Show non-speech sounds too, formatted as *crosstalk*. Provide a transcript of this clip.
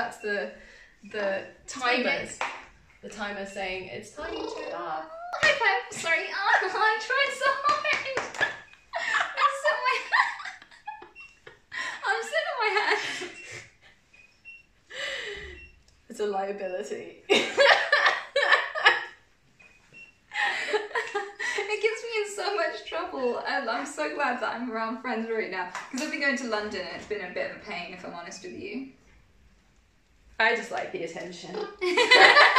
that's the the timers. The timer saying it's time to uh, oh, laugh. High five. Sorry. Oh, *laughs* I tried so hard. *laughs* I'm still my. *laughs* I'm still in my hand. It's a liability. It gets me in so much trouble, and I'm so glad that I'm around friends right now because I've been going to London and it's been a bit of a pain, if I'm honest with you. I just like the attention. *laughs*